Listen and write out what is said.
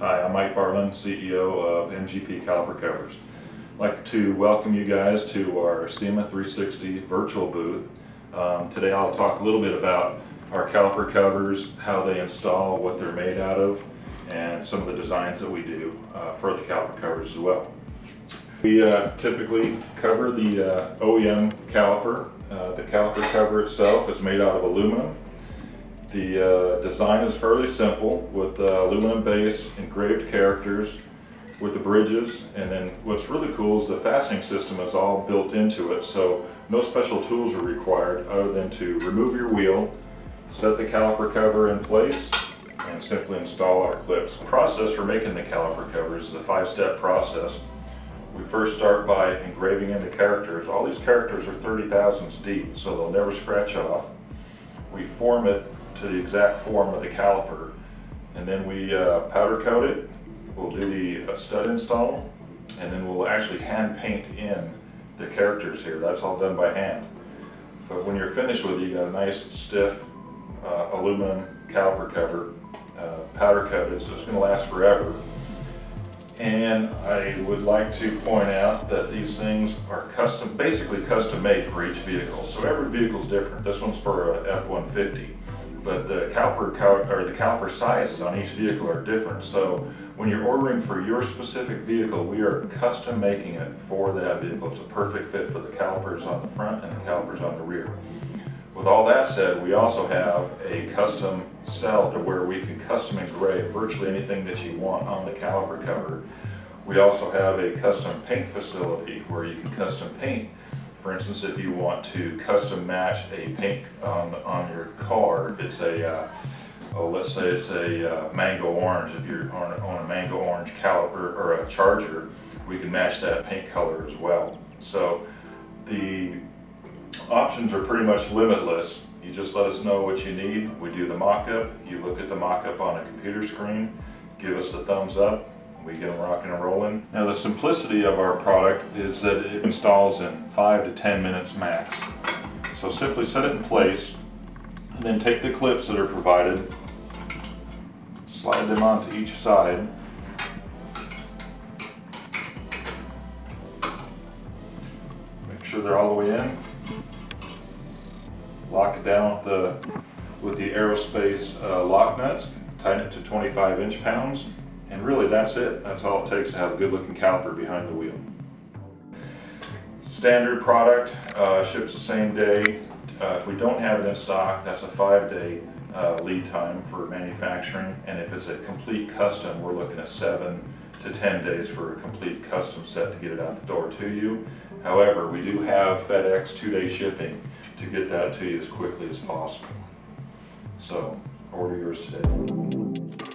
Hi, I'm Mike Barlin, CEO of MGP Caliper Covers. I'd like to welcome you guys to our SEMA 360 virtual booth. Um, today I'll talk a little bit about our caliper covers, how they install, what they're made out of, and some of the designs that we do uh, for the caliper covers as well. We uh, typically cover the uh, OEM caliper. Uh, the caliper cover itself is made out of aluminum. The uh, design is fairly simple with uh, aluminum base, engraved characters with the bridges, and then what's really cool is the fastening system is all built into it, so no special tools are required other than to remove your wheel, set the caliper cover in place, and simply install our clips. The process for making the caliper covers is a five-step process. We first start by engraving in the characters. All these characters are 30 thousandths deep, so they'll never scratch off. We form it to the exact form of the caliper, and then we uh, powder coat it. We'll do the uh, stud install, and then we'll actually hand paint in the characters here. That's all done by hand. But when you're finished with it, you got a nice stiff uh, aluminum caliper cover, uh, powder coated, so it's going to last forever. And I would like to point out that these things are custom, basically custom made for each vehicle. So every vehicle is different. This one's for a F-150, but the caliper or the caliper sizes on each vehicle are different. So when you're ordering for your specific vehicle, we are custom making it for that vehicle. It's a perfect fit for the calipers on the front and the calipers on the rear. With all that said, we also have a custom cell to where we can custom engrave virtually anything that you want on the caliper cover. We also have a custom paint facility where you can custom paint. For instance, if you want to custom match a paint on, on your car, if it's a, uh, oh, let's say it's a uh, mango orange, if you're on, on a mango orange caliper or a charger, we can match that paint color as well. So the options are pretty much limitless. You just let us know what you need. We do the mock-up. You look at the mock-up on a computer screen, give us the thumbs up, we get them rocking and rolling. Now the simplicity of our product is that it installs in five to 10 minutes max. So simply set it in place, and then take the clips that are provided, slide them onto each side, make sure they're all the way in, lock it down with the, with the aerospace uh, lock nuts, tighten it to 25 inch pounds, and really that's it. That's all it takes to have a good looking caliper behind the wheel. Standard product, uh, ships the same day. Uh, if we don't have it in stock, that's a five day uh, lead time for manufacturing. And if it's a complete custom, we're looking at seven to 10 days for a complete custom set to get it out the door to you. However, we do have FedEx two-day shipping to get that to you as quickly as possible. So order yours today.